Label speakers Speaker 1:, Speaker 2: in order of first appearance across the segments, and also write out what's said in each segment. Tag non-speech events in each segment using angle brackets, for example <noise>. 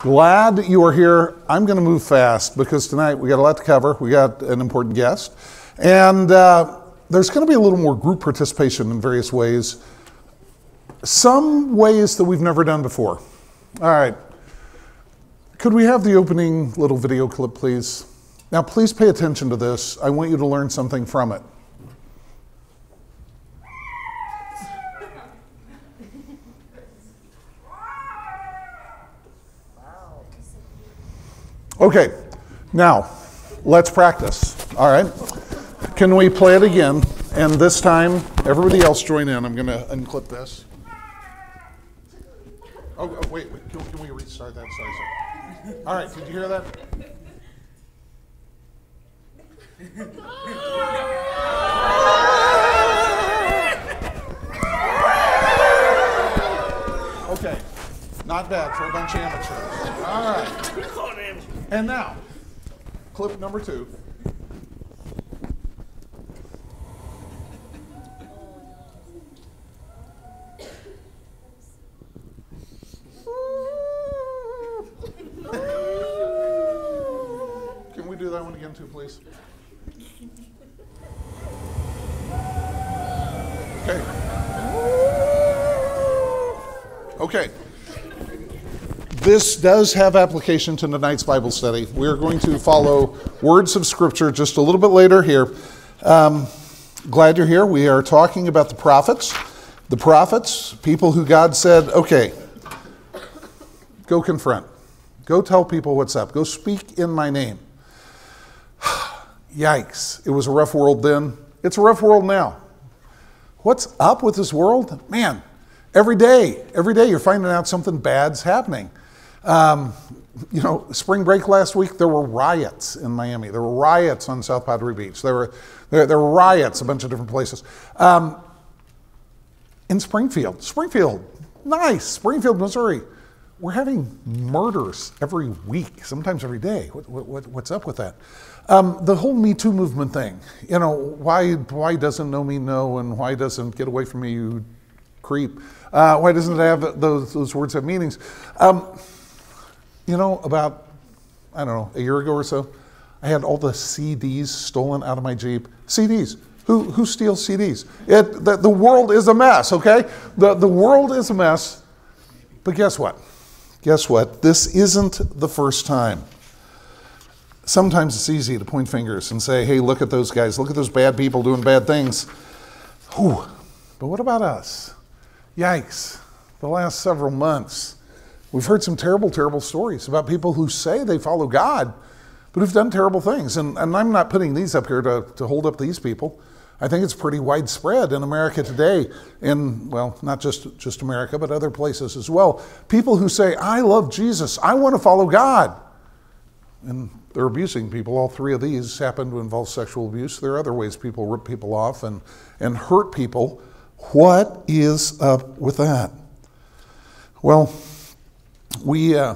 Speaker 1: Glad that you are here. I'm going to move fast because tonight we got a lot to cover. We got an important guest. And uh, there's going to be a little more group participation in various ways. Some ways that we've never done before. All right. Could we have the opening little video clip, please? Now, please pay attention to this. I want you to learn something from it. Okay, now let's practice. All right. Can we play it again? And this time, everybody else join in. I'm going to unclip this. Oh, oh wait, wait. Can, can, we restart that? Sorry. All right, did you hear that? Okay, not bad for a bunch of amateurs. All right. And now, clip number two. Can we do that one again too, please? Okay. Okay. This does have application to tonight's Bible study. We are going to follow words of Scripture just a little bit later here. Um, glad you're here. We are talking about the prophets. The prophets, people who God said, okay, go confront, go tell people what's up, go speak in my name. <sighs> Yikes. It was a rough world then. It's a rough world now. What's up with this world? Man, every day, every day you're finding out something bad's happening. Um, you know, spring break last week, there were riots in Miami. There were riots on South Padre Beach. There were, there, there were riots a bunch of different places. Um, in Springfield, Springfield, nice, Springfield, Missouri, we're having murders every week, sometimes every day. What, what, what's up with that? Um, the whole Me Too movement thing, you know, why, why doesn't No Me no and why doesn't Get Away From Me, you creep? Uh, why doesn't it have those, those words have meanings? Um, you know, about, I don't know, a year ago or so, I had all the CDs stolen out of my Jeep. CDs. Who, who steals CDs? It, the, the world is a mess, okay? The, the world is a mess. But guess what? Guess what? This isn't the first time. Sometimes it's easy to point fingers and say, hey, look at those guys, look at those bad people doing bad things. Whew. But what about us? Yikes. The last several months, We've heard some terrible, terrible stories about people who say they follow God, but who've done terrible things. And, and I'm not putting these up here to, to hold up these people. I think it's pretty widespread in America today, in, well, not just, just America, but other places as well. People who say, I love Jesus, I want to follow God. And they're abusing people. All three of these happen to involve sexual abuse. There are other ways people rip people off and, and hurt people. What is up with that? Well, we, uh,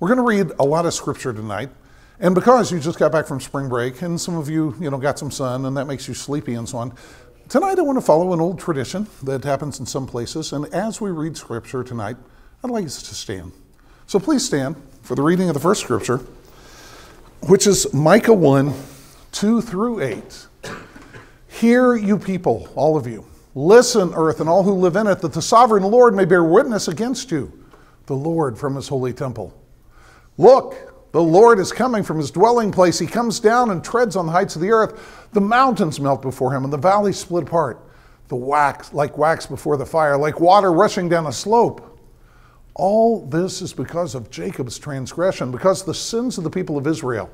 Speaker 1: we're going to read a lot of scripture tonight. And because you just got back from spring break and some of you, you know, got some sun and that makes you sleepy and so on, tonight I want to follow an old tradition that happens in some places. And as we read scripture tonight, I'd like us to stand. So please stand for the reading of the first scripture, which is Micah 1 2 through 8. Hear, you people, all of you. Listen, earth, and all who live in it, that the sovereign Lord may bear witness against you the Lord from his holy temple. Look, the Lord is coming from his dwelling place. He comes down and treads on the heights of the earth. The mountains melt before him, and the valleys split apart. The wax, like wax before the fire, like water rushing down a slope. All this is because of Jacob's transgression, because the sins of the people of Israel.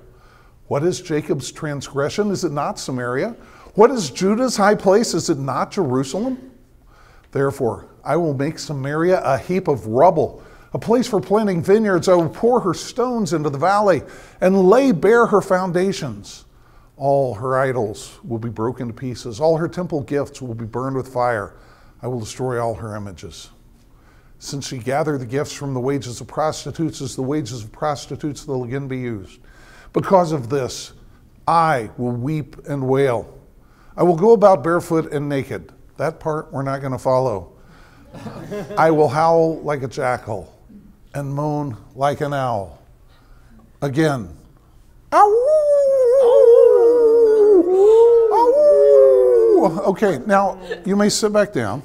Speaker 1: What is Jacob's transgression? Is it not Samaria? What is Judah's high place? Is it not Jerusalem? Therefore, I will make Samaria a heap of rubble a place for planting vineyards. I will pour her stones into the valley and lay bare her foundations. All her idols will be broken to pieces. All her temple gifts will be burned with fire. I will destroy all her images. Since she gathered the gifts from the wages of prostitutes, as the wages of prostitutes will again be used. Because of this, I will weep and wail. I will go about barefoot and naked. That part we're not going to follow. I will howl like a jackal and moan like an owl. Again. Ow! Okay, now you may sit back down.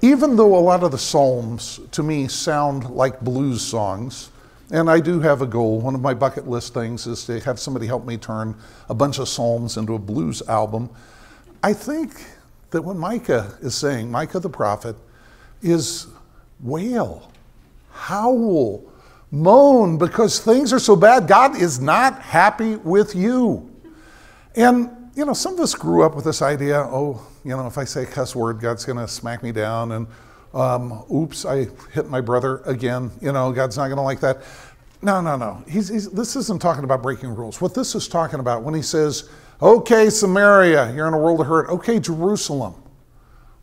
Speaker 1: Even though a lot of the Psalms to me sound like blues songs, and I do have a goal. One of my bucket list things is to have somebody help me turn a bunch of Psalms into a blues album. I think that what Micah is saying, Micah the prophet, is wail, howl, moan because things are so bad. God is not happy with you. And, you know, some of us grew up with this idea oh, you know, if I say a cuss word, God's going to smack me down. And, um, oops, I hit my brother again. You know, God's not going to like that. No, no, no. He's, he's, this isn't talking about breaking rules. What this is talking about when he says, okay, Samaria, you're in a world of hurt. Okay, Jerusalem.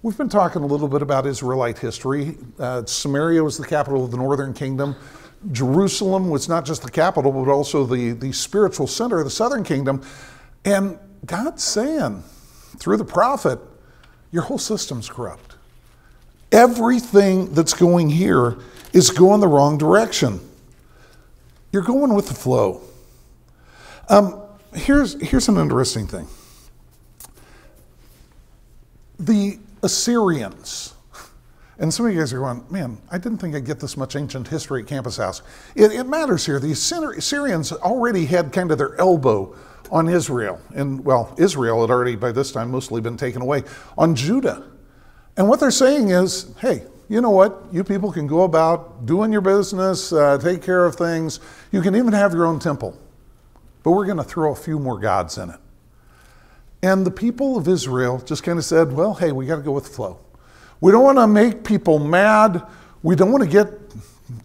Speaker 1: We've been talking a little bit about Israelite history. Uh, Samaria was the capital of the northern kingdom. Jerusalem was not just the capital, but also the, the spiritual center of the southern kingdom. And God's saying through the prophet, your whole system's corrupt. Everything that's going here is going the wrong direction. You're going with the flow. Um, here's, here's an interesting thing the Assyrians, and some of you guys are going, man, I didn't think I'd get this much ancient history at Campus House. It, it matters here. The Assyrians already had kind of their elbow on Israel. And well, Israel had already by this time mostly been taken away, on Judah. And what they're saying is hey, you know what? You people can go about doing your business, uh, take care of things. You can even have your own temple. But we're going to throw a few more gods in it. And the people of Israel just kind of said, well, hey, we got to go with the flow. We don't want to make people mad. We don't want to get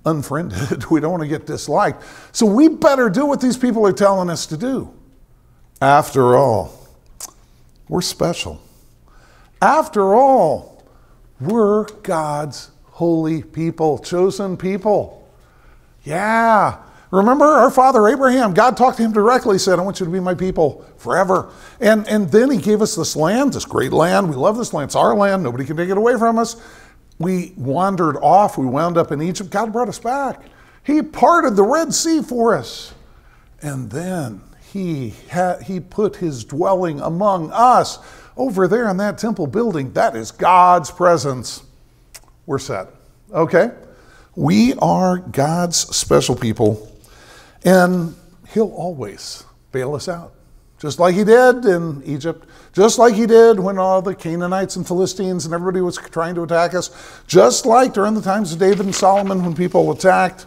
Speaker 1: unfriended. <laughs> we don't want to get disliked. So we better do what these people are telling us to do. After all, we're special. After all, we're God's holy people, chosen people. Yeah. Remember our father Abraham, God talked to him directly, said, I want you to be my people forever. And, and then he gave us this land, this great land. We love this land. It's our land. Nobody can take it away from us. We wandered off. We wound up in Egypt. God brought us back. He parted the Red Sea for us. And then he, ha- he put his dwelling among us. Over there in that temple building, that is God's presence. We're set. Okay? We are God's special people, and He'll always bail us out. Just like He did in Egypt, just like He did when all the Canaanites and Philistines and everybody was trying to attack us, just like during the times of David and Solomon when people attacked.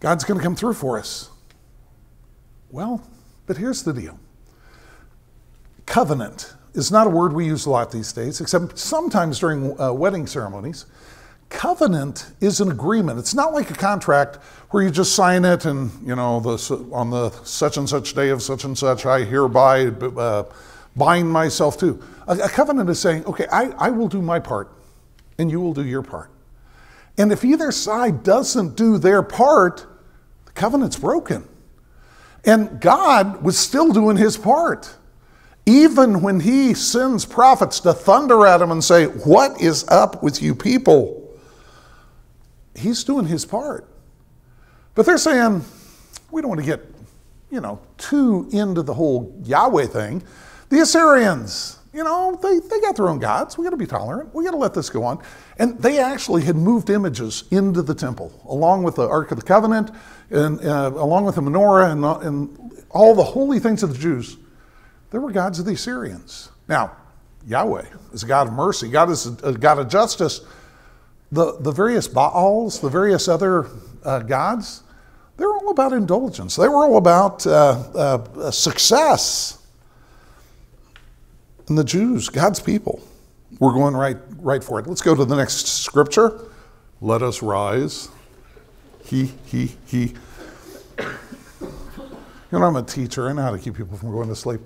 Speaker 1: God's going to come through for us. Well, but here's the deal covenant is not a word we use a lot these days, except sometimes during uh, wedding ceremonies. Covenant is an agreement. It's not like a contract where you just sign it and, you know, the, on the such and such day of such and such, I hereby uh, bind myself to. A, a, covenant is saying, okay, I, I will do my part and you will do your part. And if either side doesn't do their part, the covenant's broken. And God was still doing his part. Even when he sends prophets to thunder at him and say, What is up with you people? He's doing his part. But they're saying, We don't want to get, you know, too into the whole Yahweh thing. The Assyrians, you know, they, they got their own gods. We got to be tolerant. We got to let this go on. And they actually had moved images into the temple, along with the Ark of the Covenant, and uh, along with the menorah, and, uh, and all the holy things of the Jews. There were gods of the Assyrians. Now, Yahweh is a God of mercy. God is a God of justice. The, the various Baals, the various other uh, gods, they're all about indulgence. They were all about uh, uh, success and the Jews, God's people, were going right, right for it. Let's go to the next scripture. Let us rise. He, he, he. You know, I'm a teacher. I know how to keep people from going to sleep.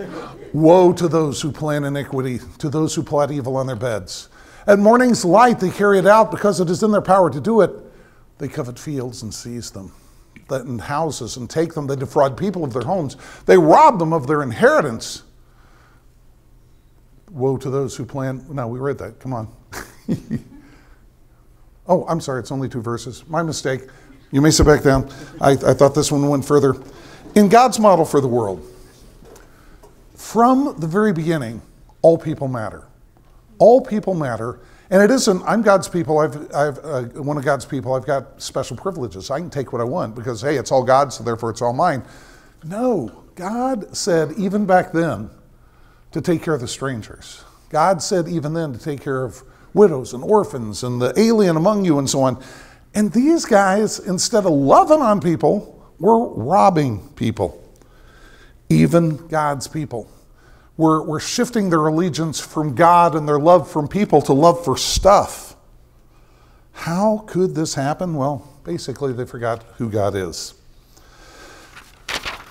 Speaker 1: <laughs> Woe to those who plan iniquity, to those who plot evil on their beds. At morning's light, they carry it out because it is in their power to do it. They covet fields and seize them, and houses and take them. They defraud people of their homes. They rob them of their inheritance. Woe to those who plan. No, we read that. Come on. <laughs> Oh, I'm sorry, it's only two verses. My mistake. You may sit back down. I, I thought this one went further. In God's model for the world, from the very beginning, all people matter. All people matter. And it isn't, I'm God's people, I've, I've uh, one of God's people, I've got special privileges. I can take what I want because, hey, it's all God, so therefore it's all mine. No, God said, even back then, to take care of the strangers. God said, even then, to take care of widows and orphans and the alien among you and so on. And these guys, instead of loving on people, were robbing people, even God's people. We're, we're shifting their allegiance from God and their love from people to love for stuff. How could this happen? Well, basically, they forgot who God is.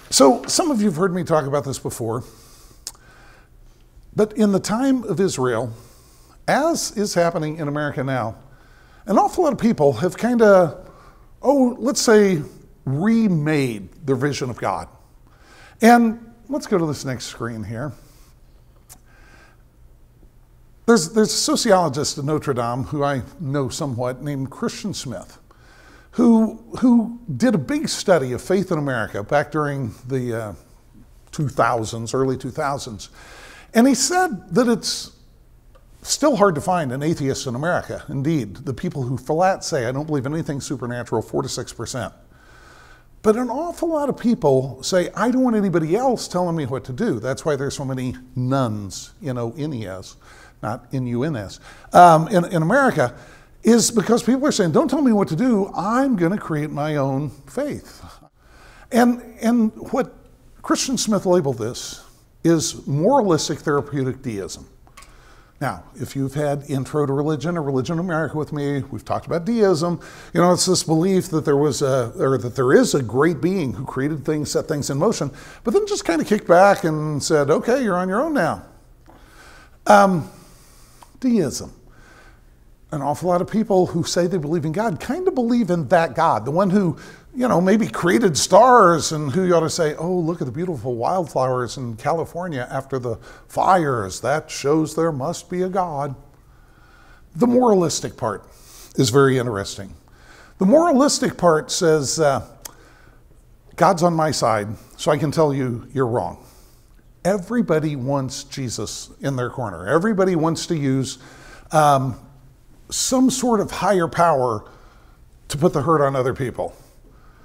Speaker 1: So, some of you have heard me talk about this before, but in the time of Israel, as is happening in America now, an awful lot of people have kind of, oh, let's say, remade their vision of God. And let's go to this next screen here. There's, there's a sociologist at Notre Dame who I know somewhat named Christian Smith, who, who did a big study of faith in America back during the uh, 2000s, early 2000s. And he said that it's still hard to find an atheist in America. Indeed, the people who flat say, I don't believe in anything supernatural, 4 to 6%. But an awful lot of people say, I don't want anybody else telling me what to do. That's why there's so many nuns, you know, N-E-S, not N-U-N-S, um, in, in America, is because people are saying, don't tell me what to do. I'm going to create my own faith. And, and what Christian Smith labeled this is moralistic therapeutic deism. Now, if you've had intro to religion or religion in America with me, we've talked about deism. You know, it's this belief that there was a, or that there is a great being who created things, set things in motion, but then just kind of kicked back and said, okay, you're on your own now. Um, deism. An awful lot of people who say they believe in God kind of believe in that God, the one who you know, maybe created stars and who you ought to say, oh, look at the beautiful wildflowers in California after the fires. That shows there must be a God. The moralistic part is very interesting. The moralistic part says, uh, God's on my side, so I can tell you you're wrong. Everybody wants Jesus in their corner. Everybody wants to use um, some sort of higher power to put the hurt on other people.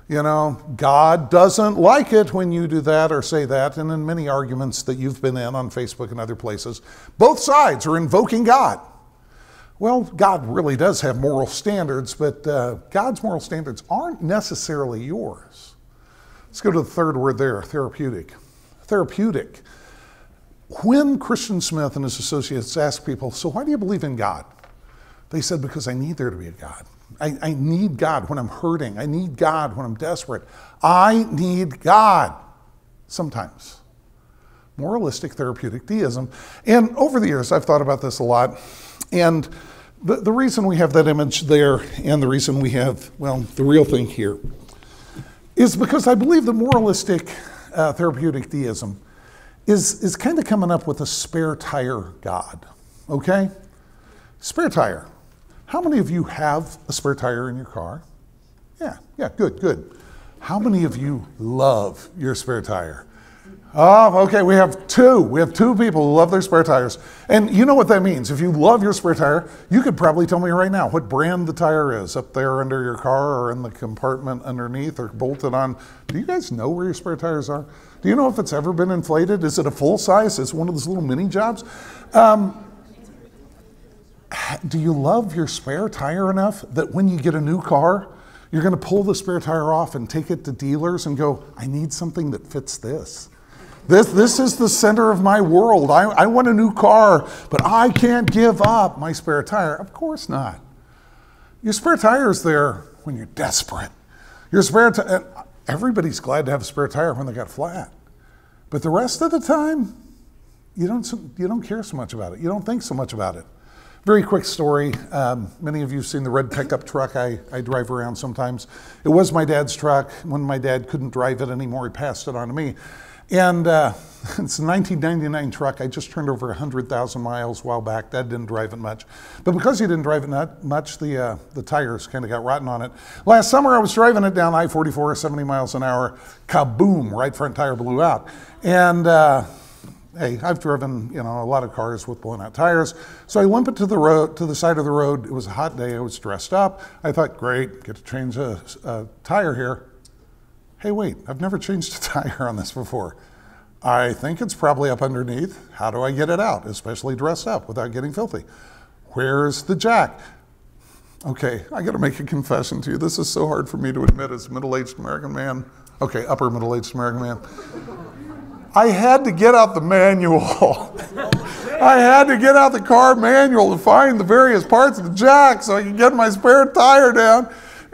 Speaker 1: You know, God doesn't like it when you do that or say that. And in many arguments that you've been in on Facebook and other places, both sides are invoking God. Well, God really does have moral standards, but uh, God's moral standards aren't necessarily yours. Let's go to the third word there therapeutic. Therapeutic. When Christian Smith and his associates asked people, So why do you believe in God? They said, Because I need there to be a God. I, I need God when I'm hurting. I need God when I'm desperate. I need God sometimes. Moralistic therapeutic deism. And over the years, I've thought about this a lot. And the, the reason we have that image there and the reason we have, well, the real thing here is because I believe the moralistic uh, therapeutic deism is, is kind of coming up with a spare tire God. Okay? Spare tire. How many of you have a spare tire in your car? Yeah, yeah, good, good. How many of you love your spare tire? Oh, okay, we have two. We have two people who love their spare tires. And you know what that means. If you love your spare tire, you could probably tell me right now what brand the tire is up there under your car or in the compartment underneath or bolted on. Do you guys know where your spare tires are? Do you know if it's ever been inflated? Is it a full size? Is one of those little mini jobs? Um, do you love your spare tire enough that when you get a new car, you're going to pull the spare tire off and take it to dealers and go, I need something that fits this. This, this is the center of my world. I, I want a new car, but I can't give up my spare tire. Of course not. Your spare tire is there when you're desperate. Your spare tire, everybody's glad to have a spare tire when they got flat. But the rest of the time, you don't, you don't care so much about it. You don't think so much about it. Very quick story. Um, many of you have seen the red pickup truck I, I drive around sometimes. It was my dad's truck. When my dad couldn't drive it anymore, he passed it on to me. And uh, <laughs> it's a 1999 truck. I just turned over 100,000 miles a while back. That didn't drive it much. But because he didn't drive it not much, the, uh, the tires kind of got rotten on it. Last summer, I was driving it down I 44, 70 miles an hour. Kaboom, right front tire blew out. And uh, hey, I've driven you know a lot of cars with blown out tires. So I limp it to the road to the side of the road. It was a hot day. I was dressed up. I thought, great, get to change a, a tire here. Hey, wait, I've never changed a <laughs> tire on this before. I think it's probably up underneath. How do I get it out, especially dressed up without getting filthy? Where's the jack? Okay, I got to make a confession to you. This is so hard for me to admit as a middle aged American man. Okay, upper middle aged American man. <laughs> I had to get out the manual. <laughs> I had to get out the car manual to find the various parts of the jack so I could get my spare tire down.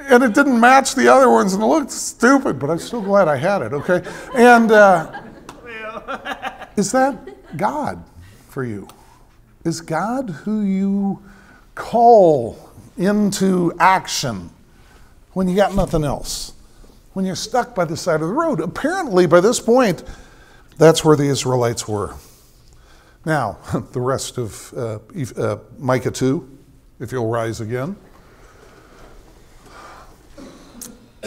Speaker 1: And it didn't match the other ones, and it looked stupid, but I'm still glad I had it, okay? And uh, <laughs> is that God for you? Is God who you call into action when you got nothing else? When you're stuck by the side of the road? Apparently, by this point, that's where the Israelites were. Now, <laughs> the rest of uh, uh, Micah 2, if you'll rise again.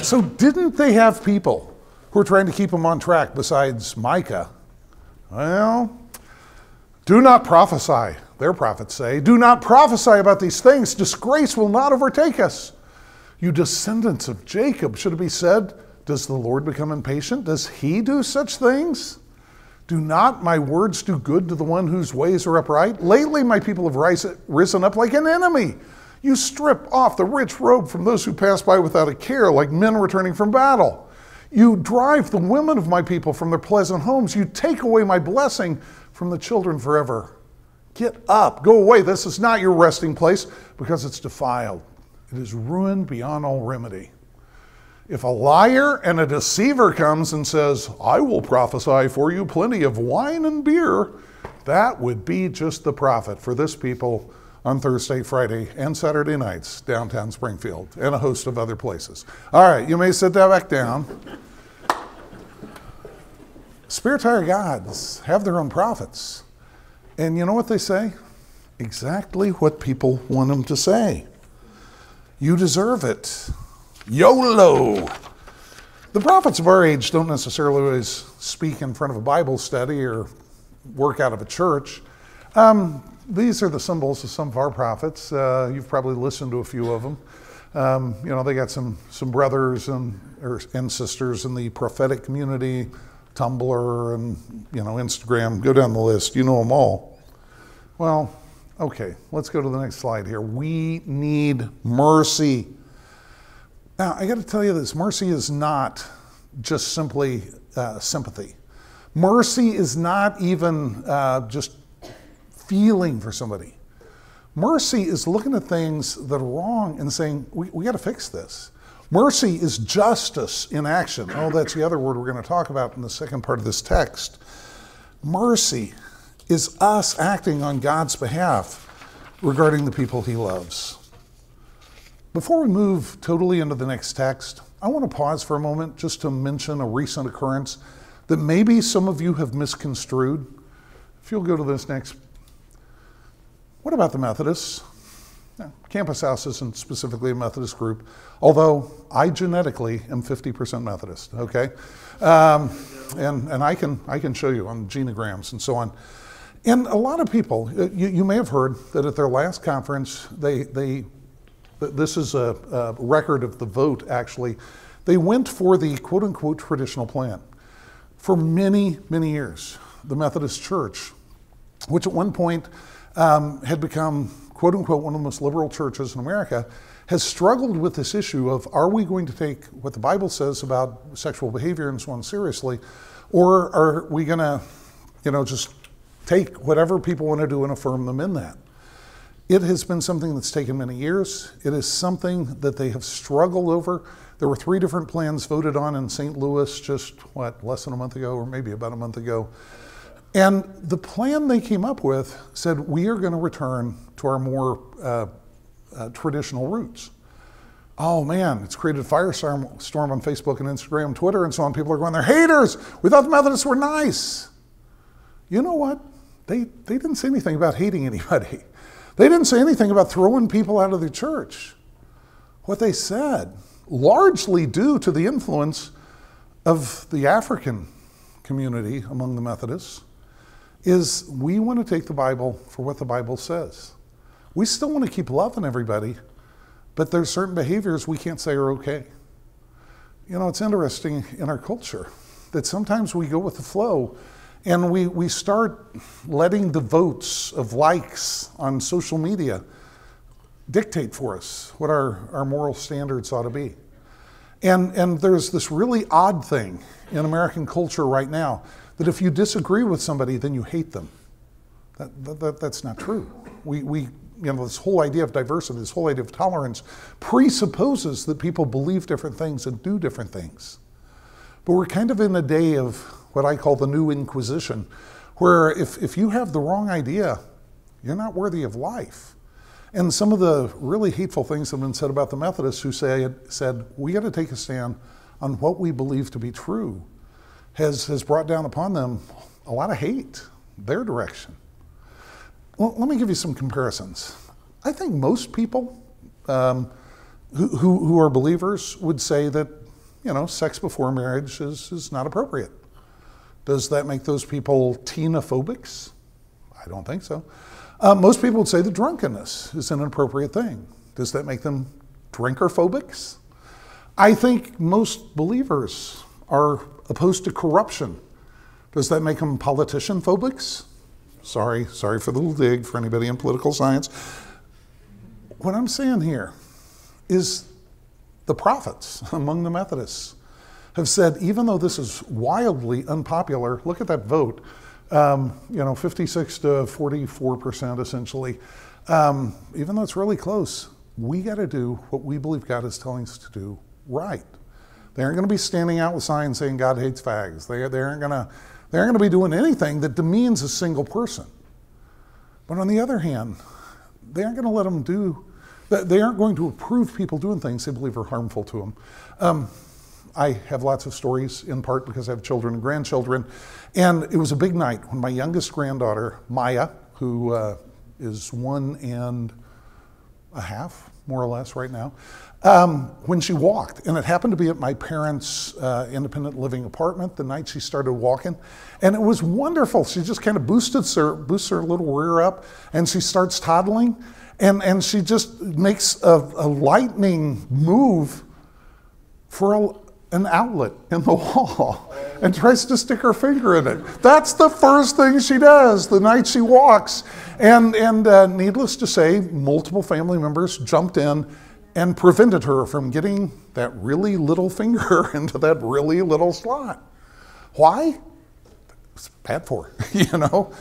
Speaker 1: So, didn't they have people who were trying to keep them on track besides Micah? Well, do not prophesy, their prophets say. Do not prophesy about these things. Disgrace will not overtake us. You descendants of Jacob, should it be said, does the Lord become impatient? Does he do such things? Do not my words do good to the one whose ways are upright? Lately, my people have risen up like an enemy. You strip off the rich robe from those who pass by without a care, like men returning from battle. You drive the women of my people from their pleasant homes. You take away my blessing from the children forever. Get up, go away. This is not your resting place because it's defiled. It is ruined beyond all remedy. If a liar and a deceiver comes and says, I will prophesy for you plenty of wine and beer, that would be just the prophet for this people on Thursday, Friday, and Saturday nights downtown Springfield and a host of other places. All right, you may sit that back down. Spirit tire gods have their own prophets. And you know what they say? Exactly what people want them to say. You deserve it. YOLO. The prophets of our age don't necessarily always speak in front of a Bible study or work out of a church. Um, these are the symbols of some of our prophets. Uh, you've probably listened to a few of them. Um, you know, they got some some brothers and or, and sisters in the prophetic community, Tumblr and you know Instagram. Go down the list. You know them all. Well, okay. Let's go to the next slide here. We need mercy. Now, I got to tell you this mercy is not just simply uh, sympathy. Mercy is not even uh, just feeling for somebody. Mercy is looking at things that are wrong and saying, we, we got to fix this. Mercy is justice in action. Oh, that's the other word we're going to talk about in the second part of this text. Mercy is us acting on God's behalf regarding the people he loves. Before we move totally into the next text, I want to pause for a moment just to mention a recent occurrence that maybe some of you have misconstrued. If you'll go to this next. What about the Methodists? Campus House isn't specifically a Methodist group, although I genetically am 50% Methodist, okay? Um, and and I, can, I can show you on genograms and so on. And a lot of people, you, you may have heard that at their last conference, they, they this is a, a record of the vote actually. They went for the quote unquote traditional plan. For many, many years, the Methodist Church, which at one point um, had become quote unquote one of the most liberal churches in America, has struggled with this issue of are we going to take what the Bible says about sexual behavior and so on seriously, or are we going to, you know, just take whatever people want to do and affirm them in that? It has been something that's taken many years. It is something that they have struggled over. There were three different plans voted on in St. Louis just, what, less than a month ago, or maybe about a month ago. And the plan they came up with said, we are going to return to our more uh, uh, traditional roots. Oh man, it's created a firestorm storm on Facebook and Instagram, Twitter, and so on. People are going, they're haters. We thought the Methodists were nice. You know what? They, they didn't say anything about hating anybody. <laughs> They didn't say anything about throwing people out of the church. What they said, largely due to the influence of the African community among the Methodists, is we want to take the Bible for what the Bible says. We still want to keep loving everybody, but there's certain behaviors we can't say are okay. You know, it's interesting in our culture that sometimes we go with the flow and we, we start letting the votes of likes on social media dictate for us what our, our moral standards ought to be. And, and there's this really odd thing in American culture right now that if you disagree with somebody, then you hate them. That, that, that, that's not true. We, we, you know, this whole idea of diversity, this whole idea of tolerance presupposes that people believe different things and do different things. But we're kind of in a day of what I call the new inquisition, where if, if you have the wrong idea, you're not worthy of life. And some of the really hateful things have been said about the Methodists who say, said, we got to take a stand on what we believe to be true, has, has brought down upon them a lot of hate, their direction. Well, let me give you some comparisons. I think most people um, who, who, who are believers would say that, you know, sex before marriage is, is not appropriate. Does that make those people teenophobics? I don't think so. Uh, most people would say that drunkenness is an inappropriate thing. Does that make them drinkerphobics? I think most believers are opposed to corruption. Does that make them politician phobics? Sorry, sorry for the little dig for anybody in political science. What I'm saying here is the prophets among the Methodists have said, even though this is wildly unpopular, look at that vote, um, you know, 56 to 44 percent essentially. Um, even though it's really close, we got to do what we believe God is telling us to do right. They aren't going to be standing out with signs saying God hates fags. They, they aren't going to they aren't going to be doing anything that demeans a single person. But on the other hand, they aren't going to let them do. They aren't going to approve people doing things they believe are harmful to them. Um, I have lots of stories, in part because I have children and grandchildren. And it was a big night when my youngest granddaughter, Maya, who uh, is one and a half, more or less, right now, um, when she walked. And it happened to be at my parents' uh, independent living apartment the night she started walking. And it was wonderful. She just kind of boosted her, boosts her little rear up and she starts toddling. And, and she just makes a, a lightning move for a, an outlet in the <laughs> wall and tries to stick her finger in it. That's the first thing she does the night she walks. And, and uh, needless to say, multiple family members jumped in and prevented her from getting that really little finger <laughs> into that really little slot. Why? It's bad for <laughs> you know?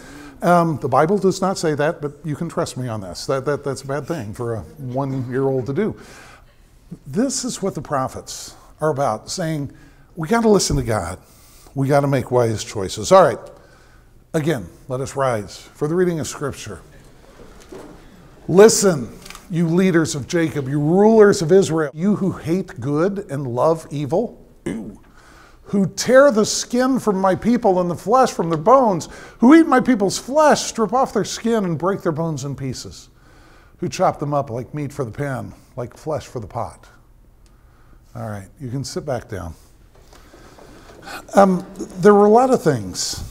Speaker 1: Um, the Bible does not say that, but you can trust me on this. That, that, that's a bad thing for a one year old to do. This is what the prophets are about saying, we got to listen to God. We got to make wise choices. All right. Again, let us rise for the reading of Scripture. Listen, you leaders of Jacob, you rulers of Israel, you who hate good and love evil, who tear the skin from my people and the flesh from their bones, who eat my people's flesh, strip off their skin and break their bones in pieces, who chop them up like meat for the pan, like flesh for the pot. All right, you can sit back down. Um, there were a lot of things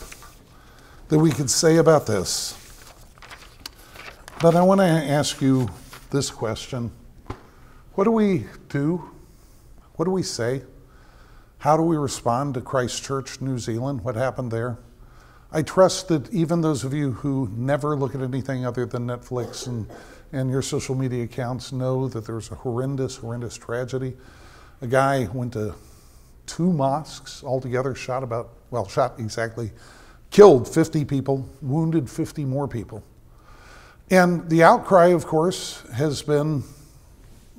Speaker 1: that we could say about this, but I want to ask you this question What do we do? What do we say? How do we respond to Christchurch, New Zealand? What happened there? I trust that even those of you who never look at anything other than Netflix and, and your social media accounts know that there was a horrendous, horrendous tragedy a guy went to two mosques altogether, shot about, well, shot exactly, killed 50 people, wounded 50 more people. And the outcry, of course, has been,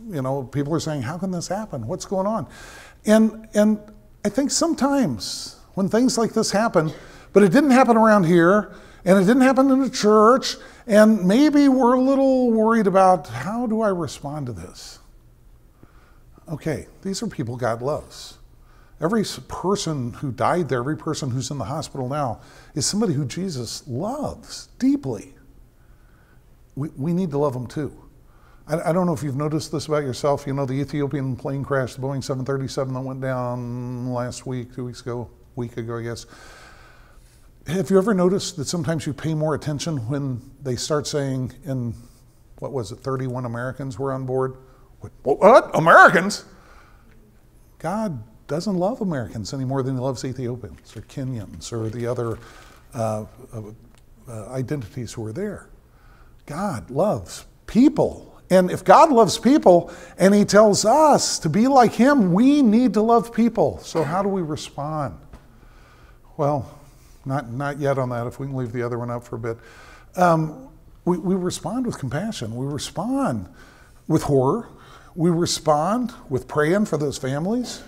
Speaker 1: you know, people are saying, how can this happen? What's going on? And, and I think sometimes when things like this happen, but it didn't happen around here, and it didn't happen in the church, and maybe we're a little worried about how do I respond to this? okay, these are people God loves. Every person who died there, every person who's in the hospital now, is somebody who Jesus loves deeply. We, we need to love them too. I, I don't know if you've noticed this about yourself. You know, the Ethiopian plane crash, the Boeing 737 that went down last week, two weeks ago, week ago, I guess. Have you ever noticed that sometimes you pay more attention when they start saying, in what was it, 31 Americans were on board? What? what? Americans? God doesn't love Americans any more than he loves Ethiopians or Kenyans or the other uh, uh, uh, identities who are there. God loves people. And if God loves people and he tells us to be like him, we need to love people. So, how do we respond? Well, not, not yet on that, if we can leave the other one up for a bit. Um, we, we respond with compassion, we respond with horror, we respond with praying for those families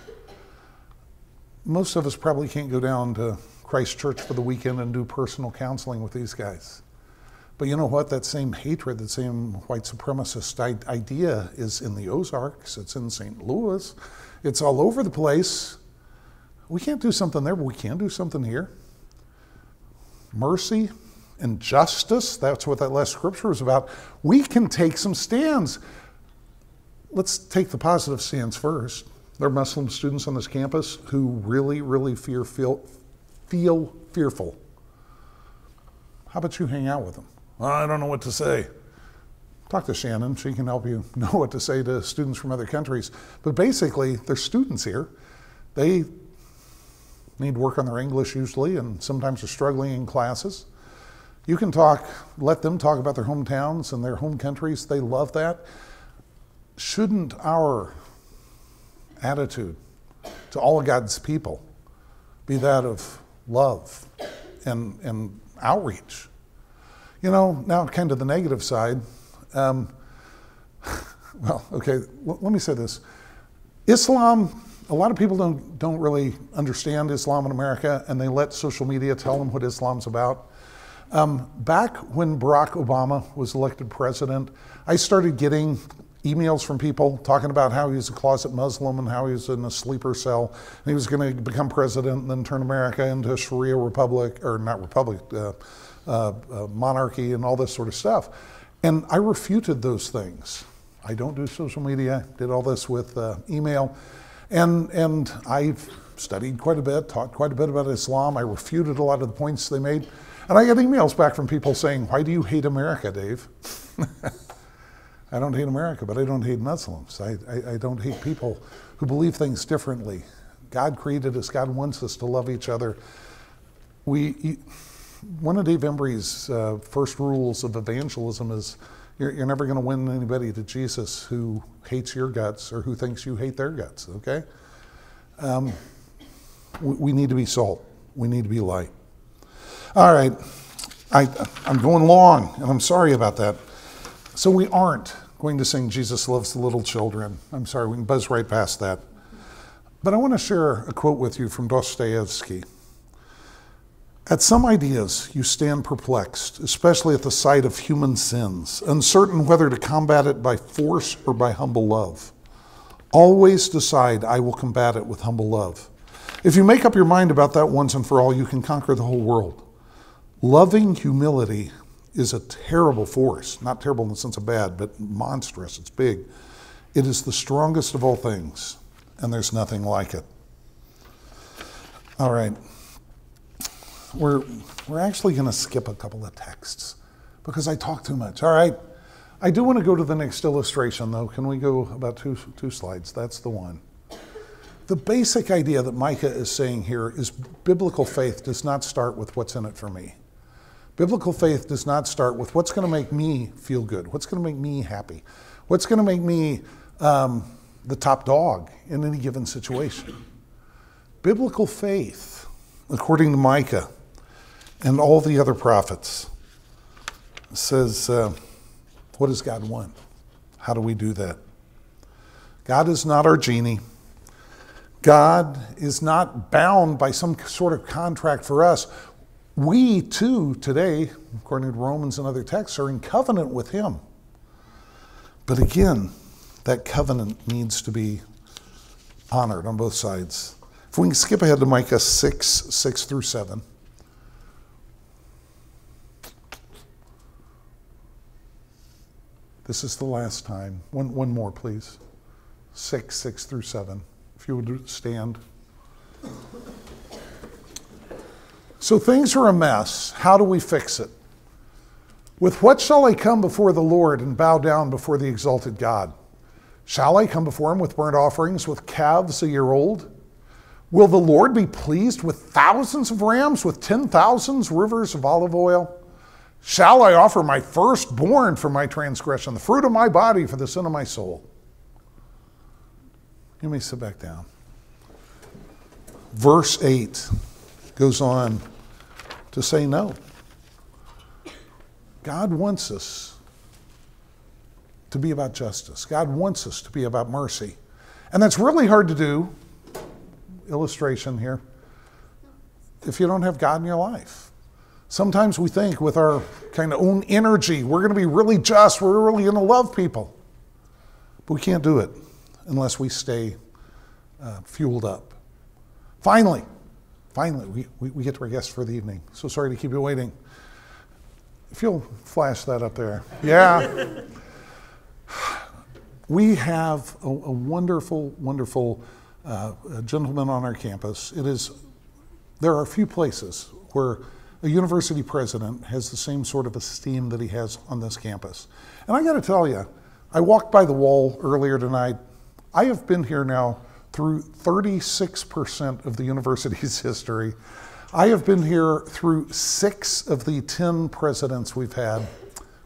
Speaker 1: most of us probably can't go down to Christchurch for the weekend and do personal counseling with these guys. But you know what? That same hatred, that same white supremacist idea is in the Ozarks, it's in St. Louis, it's all over the place. We can't do something there, but we can do something here. Mercy and justice, that's what that last scripture was about. We can take some stands. Let's take the positive stands first. There are Muslim students on this campus who really, really fear, feel, feel fearful. How about you hang out with them? I don't know what to say. Talk to Shannon. She can help you <laughs> know what to say to students from other countries. But basically, they're students here. They need work on their English usually, and sometimes are struggling in classes. You can talk, let them talk about their hometowns and their home countries. They love that. Shouldn't our attitude to all of God's people be that of love and, and outreach. You know, now kind of the negative side. Um, <laughs> well, okay, l- let me say this. Islam, a lot of people don't, don't really understand Islam in America, and they let social media tell them what Islam's about. Um, back when Barack Obama was elected president, I started getting emails from people talking about how he was a closet Muslim and how he was in a sleeper cell. And he was going to become president and then turn America into a Sharia republic, or not republic, uh, uh, uh, monarchy, and all this sort of stuff. And I refuted those things. I don't do social media, did all this with uh, email. And, and I've studied quite a bit, taught quite a bit about Islam. I refuted a lot of the points they made. And I get emails back from people saying, Why do you hate America, Dave? <laughs> I don't hate America, but I don't hate Muslims. I, I, I, don't hate people who believe things differently. God created us, God wants us to love each other. We, one of Dave Embry's uh, first rules of evangelism is you're, you're never going to win anybody to Jesus who hates your guts or who thinks you hate their guts, okay? Um, we, we need to be salt, we need to be light. All right, I, I'm going long, and I'm sorry about that. So we aren't going to sing Jesus Loves the Little Children. I'm sorry, we can buzz right past that. But I want to share a quote with you from Dostoevsky. At some ideas, you stand perplexed, especially at the sight of human sins, uncertain whether to combat it by force or by humble love. Always decide, I will combat it with humble love. If you make up your mind about that once and for all, you can conquer the whole world. Loving humility is a terrible force, not terrible in the sense of bad, but monstrous. It's big. It is the strongest of all things, and there's nothing like it. All right. We're, we're actually going to skip a couple of texts because I talk too much. All right. I do want to go to the next illustration, though. Can we go about two, two slides? That's the one. The basic idea that Micah is saying here is biblical faith does not start with what's in it for me. Biblical faith does not start with what's going to make me feel good, what's going to make me happy, what's going to make me um, the top dog in any given situation. Biblical faith, according to Micah and all the other prophets, says, uh, What does God want? How do we do that? God is not our genie. God is not bound by some sort of contract for us. We too, today, according to Romans and other texts, are in covenant with Him. But again, that covenant needs to be honored on both sides. If we can skip ahead to Micah 6, 6 through 7. This is the last time. One, one more, please. 6, 6 through 7. If you would stand. So things are a mess. How do we fix it? With what shall I come before the Lord and bow down before the exalted God? Shall I come before him with burnt offerings, with calves a year old? Will the Lord be pleased with thousands of rams, with ten thousands rivers of olive oil? Shall I offer my firstborn for my transgression, the fruit of my body for the sin of my soul? You may sit back down. Verse 8 goes on to say no. God wants us to be about justice. God wants us to be about mercy. And that's really hard to do. Illustration here. If you don't have God in your life. Sometimes we think with our kind of own energy, we're going to be really just, we're really going to love people. But we can't do it unless we stay uh, fueled up. Finally, finally, we, we, we get to our guests for the evening. So sorry to keep you waiting. If you'll flash that up there. Yeah. <sighs> we have a, a wonderful, wonderful uh, gentleman on our campus. It is, there are a few places where a university president has the same sort of esteem that he has on this campus. And I got to tell you, I walked by the wall earlier tonight. I have been here now through 36% of the university's <laughs> history. I have been here through six of the 10 presidents we've had.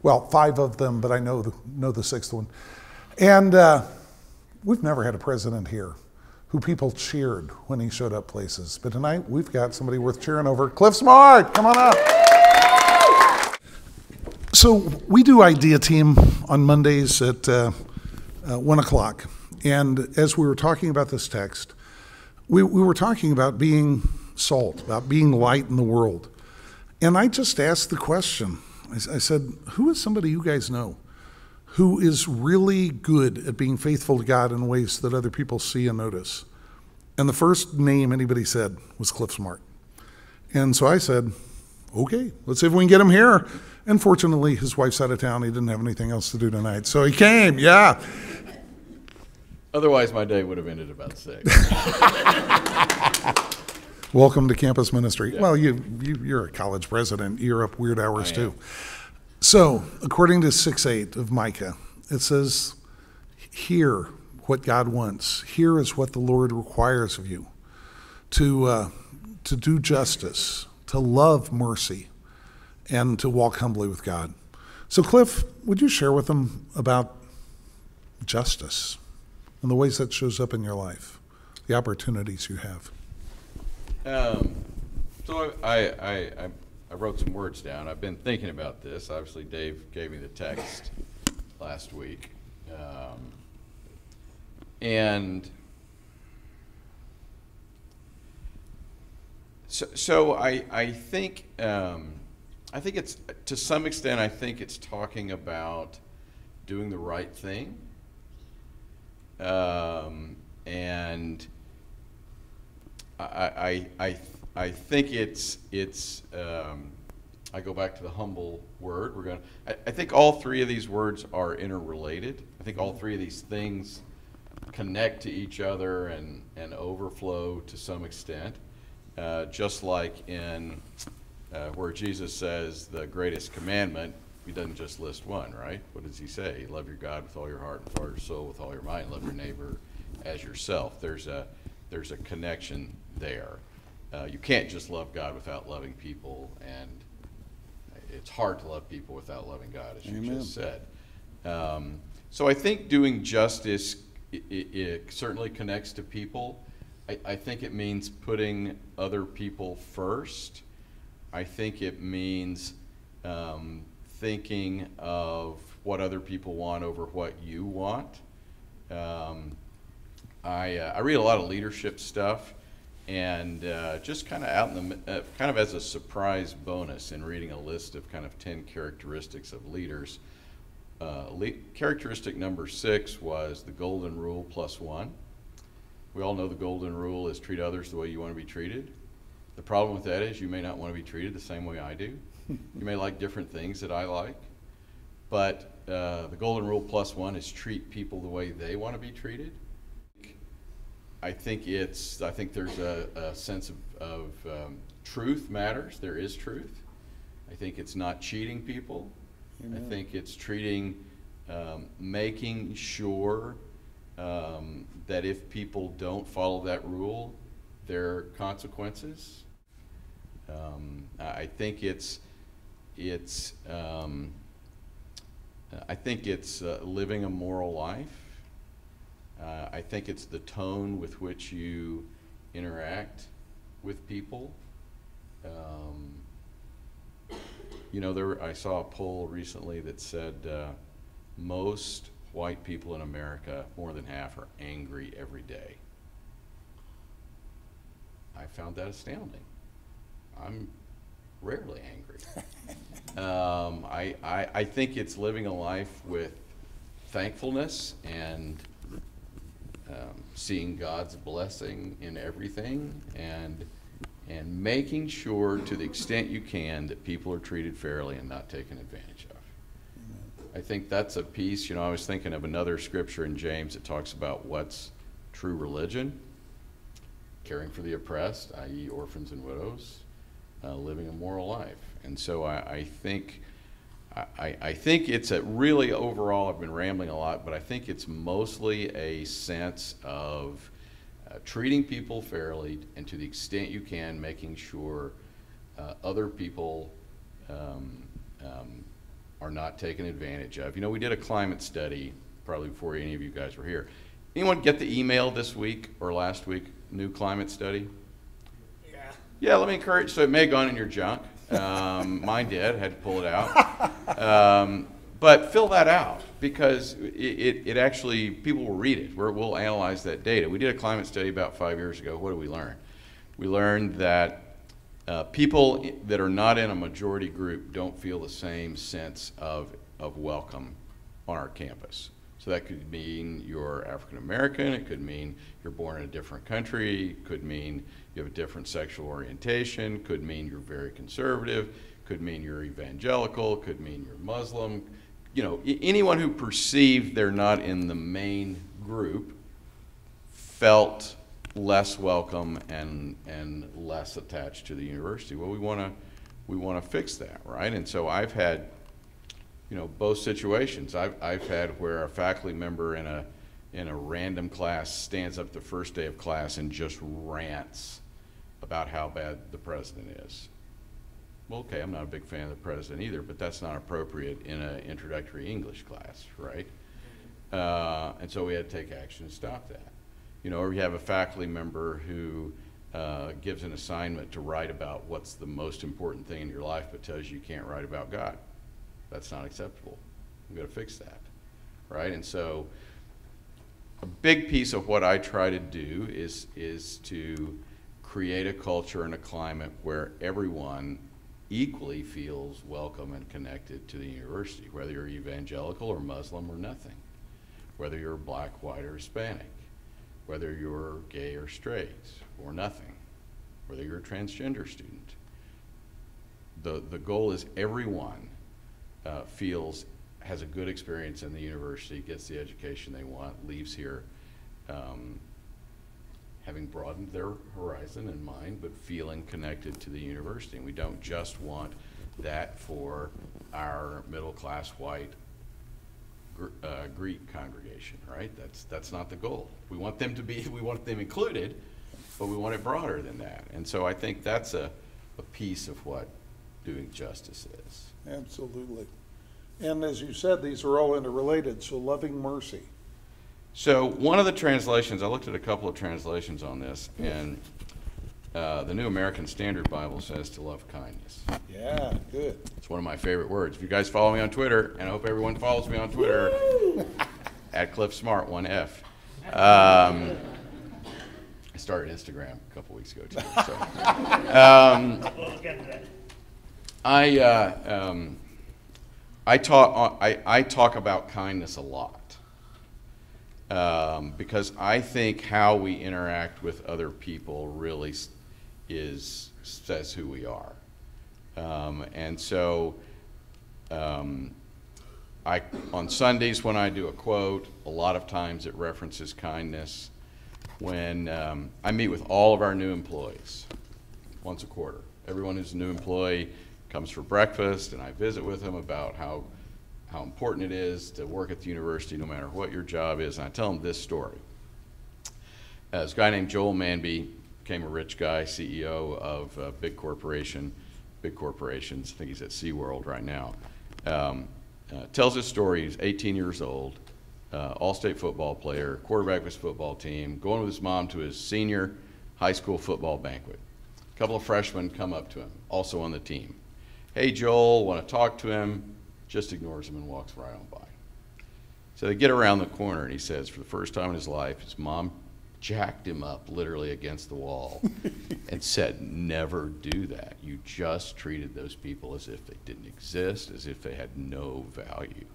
Speaker 1: Well, five of them, but I know the, know the sixth one. And uh, we've never had a president here who people cheered when he showed up places. But tonight we've got somebody worth cheering over. Clif Smart, come on up. So we do Idea Team on Mondays at uh, uh, 1 o'clock. And as we were talking about this text, we, we were talking about being salt, about being light in the world. And I just asked the question I, I said, Who is somebody you guys know who is really good at being faithful to God in ways that other people see and notice? And the first name anybody said was Clif Smart. And so I said, okay, let's see if we can get him here. And fortunately, his wife's out of town. He didn't have anything else to do tonight. So he came, yeah.
Speaker 2: Otherwise, my day would have ended about six. <laughs>
Speaker 1: Welcome to campus ministry. Yeah. Well, you, you are a college president. You're up weird hours too. So, according to six eight of Micah, it says, "Hear what God wants. Here is what the Lord requires of you: to uh, to do justice, to love mercy, and to walk humbly with God." So, Clif, would you share with them about justice and the ways that shows up in your life, the opportunities you have?
Speaker 2: Um, so I, I, I, I, wrote some words down. I've been thinking about this. Obviously, Dave gave me the text last week. Um, and so, so I, I think um, I think it's to some extent I think it's talking about doing the right thing um, and I, I, I, I think it's, it's um, I go back to the humble word. We're going. I, I think all three of these words are interrelated. I think all three of these things connect to each other and, and overflow to some extent. Uh, just like in uh, where Jesus says the greatest commandment, he doesn't just list one, right? What does he say? Love your God with all your heart, with all your soul, with all your mind. Love your neighbor as yourself. There's a there's a connection there. Uh, you can't just love God without loving people, and it's hard to love people without loving God, as Amen. you just said. Um, so I think doing justice it, it, certainly connects to people. I, I think it means putting other people first. I think it means um, thinking of what other people want over what you want. Um, I, uh, I read a lot of leadership stuff, and uh, just kind of out in the uh, kind of as a surprise bonus in reading a list of kind of 10 characteristics of leaders. Uh, le characteristic number six was the golden rule plus one. We all know the golden rule is treat others the way you want to be treated. The problem with that is you may not want to be treated the same way I do. <laughs> you may like different things that I like. But uh, the golden rule plus one is treat people the way they want to be treated. I think it's, I think there's a, a sense of, of um, truth matters. There is truth. I think it's not cheating people. I think it's treating, um, making sure um, that if people don't follow that rule, there are consequences. Um, I I think it's, it's, um, I think it's uh, living a moral life. Uh, I think it's the tone with which you interact with people. Um, you know, there, I saw a poll recently that said uh, most white people in America, more than half, are angry every day. I found that astounding. I'm rarely angry. <laughs> um, I, I, I think it's living a life with thankfulness and um, seeing God's blessing in everything and and making sure to the extent you can that people are treated fairly and not taken advantage of. I think that's a piece, you know, I was thinking of another scripture in James that talks about what's true religion caring for the oppressed, i.e., orphans and widows, uh, living a moral life. And so I, I think. I, I think it's a really overall, I've been rambling a lot, but I think it's mostly a sense of uh, treating people fairly and to the extent you can, making sure uh, other people um, um, are not taken advantage of. You know, we did a climate study probably before any of you guys were here. Anyone get the email this week or last week, new climate study?
Speaker 3: Yeah.
Speaker 2: Yeah, let me encourage. So it may have gone in your junk. Um, mine did. Had to pull it out. Um, but fill that out because it, it, it actually people will read it. We're, we'll analyze that data. We did a climate study about five years ago. What did we learn? We learned that uh, people that are not in a majority group don't feel the same sense of, of welcome on our campus. So that could mean you're African American, it could mean you're born in a different country, it could mean you have a different sexual orientation, could mean you're very conservative, could mean you're evangelical, could mean you're Muslim. You know, anyone who perceived they're not in the main group felt less welcome and, and less attached to the university. Well, we want to we want to fix that, right? And so I've had, you know, both situations. I've, I've had where a faculty member in a in a random class stands up the first day of class and just rants about how bad the president is. Well, okay, I'm not a big fan of the president either, but that's not appropriate in an introductory English class, right? Uh, and so we had to take action to stop that. You know, or you have a faculty member who uh, gives an assignment to write about what's the most important thing in your life, but tells you you can't write about God. That's not acceptable. We've got to fix that, right? And so, a big piece of what I try to do is is to create a culture and a climate where everyone equally feels welcome and connected to the university, whether you're evangelical or Muslim or nothing, whether you're black, white, or Hispanic, whether you're gay or straight or nothing, whether you're a transgender student. The, the goal is everyone uh, feels, has a good experience in the university, gets the education they want, leaves here um, having broadened their horizon and mind, but feeling connected to the university. And we don't just want that for our middle-class white uh, Greek congregation, right? That's, that's not the goal. We want them to be, <laughs> we want them included, but we want it broader than that. And so I think that's a, a piece of what doing justice is.
Speaker 1: Absolutely. And as you said, these are all interrelated, so loving mercy.
Speaker 2: So one of the translations, I looked at a couple of translations on this, and uh, the New American Standard Bible says to love kindness.
Speaker 1: Yeah, good.
Speaker 2: It's one of my favorite words. If you guys follow me on Twitter, and I hope everyone follows me on Twitter, at Clif Smart, one F. Um, I started Instagram a couple weeks ago too. So. <laughs> Um,
Speaker 3: We'll get to that.
Speaker 2: I, uh, um, I talk, I, I talk about kindness a lot. um, because I think how we interact with other people really is says who we are. Um, and so, um, I on Sundays when I do a quote, a lot of times it references kindness. When um, I meet with all of our new employees once a quarter, everyone who's a new employee comes for breakfast, and I visit with him about how how important it is to work at the university, no matter what your job is. And I tell him this story. Uh, this guy named Joel Manby became a rich guy, CEO of a big corporation, big corporations. I think he's at SeaWorld right now. Um, uh, tells his story. He's 18 years old, uh, all-state football player, quarterback of his football team, going with his mom to his senior high school football banquet. A couple of freshmen come up to him, also on the team. Hey, Joel, want to talk to him? Just ignores him and walks right on by. So they get around the corner, and he says, for the first time in his life, his mom jacked him up literally against the wall <laughs> and said, Never do that. You just treated those people as if they didn't exist, as if they had no value.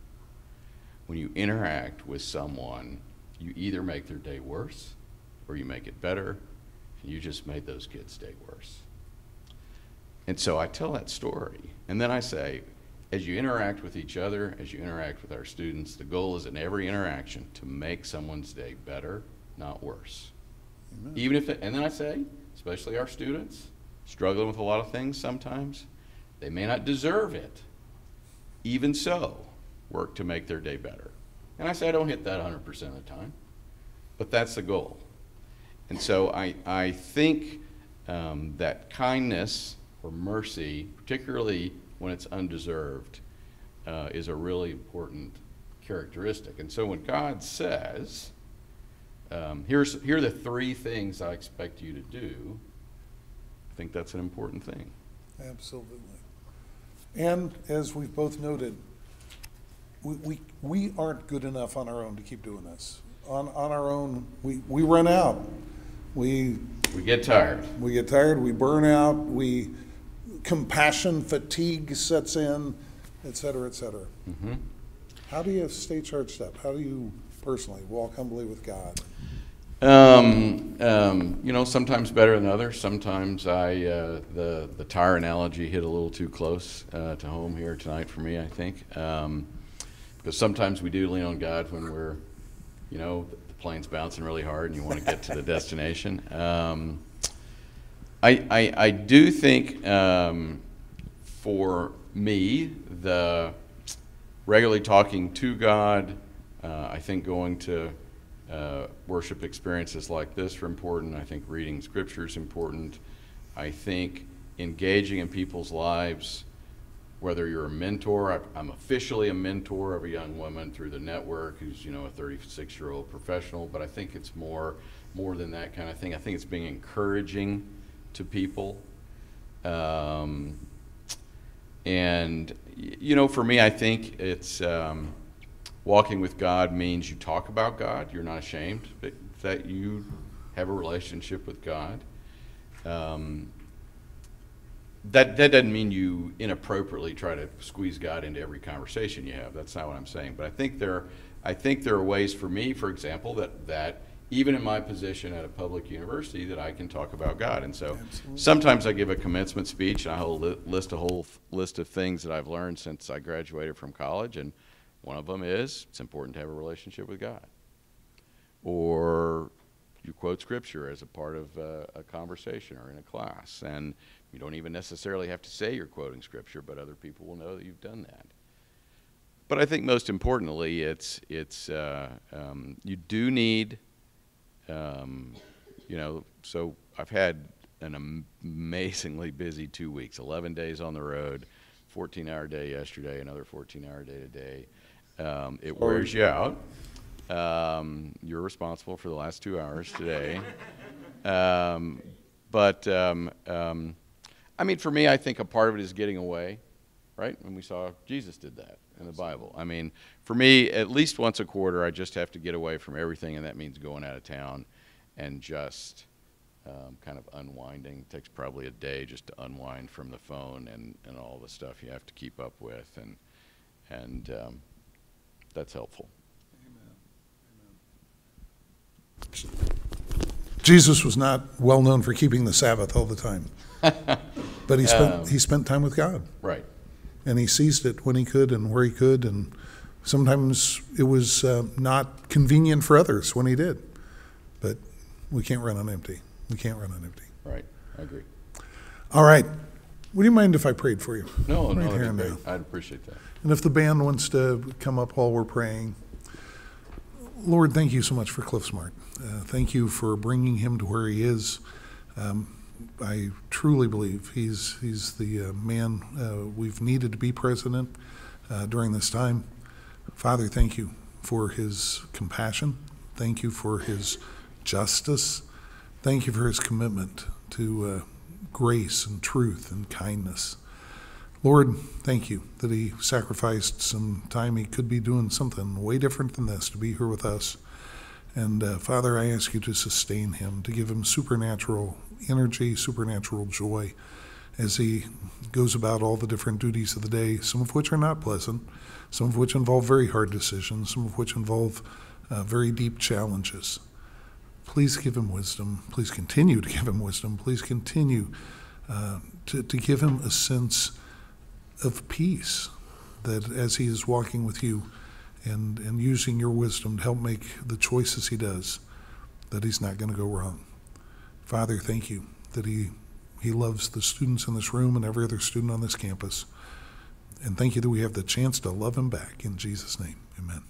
Speaker 2: When you interact with someone, you either make their day worse or you make it better, and you just made those kids' day worse. And so I tell that story, and then I say, as you interact with each other, as you interact with our students, the goal is in every interaction to make someone's day better, not worse. Even if, it, and then I say, especially our students, struggling with a lot of things sometimes, they may not deserve it. Even so, work to make their day better. And I say I don't hit that 100% of the time, but that's the goal. And so I, I think um, that kindness or mercy, particularly when it's undeserved, uh, is a really important characteristic. And so when God says, um, here's, here are the three things I expect you to do, I think that's an important thing.
Speaker 1: Absolutely. And as we've both noted, we, we, we aren't good enough on our own to keep doing this. On, on our own, we, we run out. We,
Speaker 2: We get tired.
Speaker 1: we get tired, we burn out, we, compassion fatigue sets in, et cetera, et cetera. How do you stay charged up? How do you personally walk humbly with God?
Speaker 2: Um, um, you know, sometimes better than others. Sometimes I, uh, the, the tire analogy hit a little too close uh, to home here tonight for me, I think. Um, because sometimes we do lean on God when we're, you know, the plane's bouncing really hard and you want to get to the <laughs> destination. I, I, I do think um, for me, the regularly talking to God, uh, I think going to uh, worship experiences like this are important. I think reading scripture is important. I think engaging in people's lives, whether you're a mentor, I'm officially a mentor of a young woman through the network who's, you know, a 36 year old professional, but I think it's more, more than that kind of thing. I think it's being encouraging to people. Um, and, you know, for me, I think it's um, walking with God means you talk about God. You're not ashamed that, you have a relationship with God. Um, that, that doesn't mean you inappropriately try to squeeze God into every conversation you have. That's not what I'm saying. But I think there, I think there are ways for me, for example, that, that even in my position at a public university, that I can talk about God. And so sometimes I give a commencement speech and I will li- list a whole f- list of things that I've learned since I graduated from college. And one of them is it's important to have a relationship with God. Or you quote scripture as a part of uh, a conversation or in a class. And you don't even necessarily have to say you're quoting scripture, but other people will know that you've done that. But I think most importantly, it's, it's uh, um, you do need, um, you know, so I've had an amazingly busy two weeks 11 days on the road, 14 hour day yesterday, another 14 hour day today. Um, it wears you out. Um, you're responsible for the last two hours today. Um, but um, um, I mean, for me, I think a part of it is getting away, right? And we saw Jesus did that in the Bible. I mean, for me, at least once a quarter, I just have to get away from everything, and that means going out of town and just um, kind of unwinding. It takes probably a day just to unwind from the phone and, and all the stuff you have to keep up with, and and um, that's helpful.
Speaker 1: Jesus was not well known for keeping the Sabbath all the time, <laughs> but he spent
Speaker 2: Um,
Speaker 1: he spent time with God,
Speaker 2: Right.
Speaker 1: and he seized it when he could and where he could, and sometimes it was uh, not convenient for others when he did. But we can't run on empty. We can't run on empty.
Speaker 2: Right. I agree.
Speaker 1: All right. Would you mind if I prayed for you?
Speaker 2: No,
Speaker 1: Right
Speaker 2: no,
Speaker 1: here and now.
Speaker 2: I'd appreciate that.
Speaker 1: And if the band wants to come up while we're praying, Lord, thank you so much for Clif Smart. Uh, thank you for bringing him to where he is. Um, I truly believe he's he's the uh, man uh, we've needed to be president uh, during this time. Father, thank you for his compassion. Thank you for his justice. Thank you for his commitment to uh, grace and truth and kindness. Lord, thank you that he sacrificed some time. He could be doing something way different than this to be here with us. And uh, Father, I ask you to sustain him, to give him supernatural energy, supernatural joy as he goes about all the different duties of the day, some of which are not pleasant, some of which involve very hard decisions, some of which involve uh, very deep challenges. Please give him wisdom. Please continue to <laughs> give him wisdom. Please continue uh, to, to give him a sense of peace that as he is walking with you and, and using your wisdom to help make the choices he does, that he's not going to go wrong. Father, thank you that he, he loves the students in this room and every other student on this campus. And thank you that we have the chance to love him back. In Jesus' name, amen.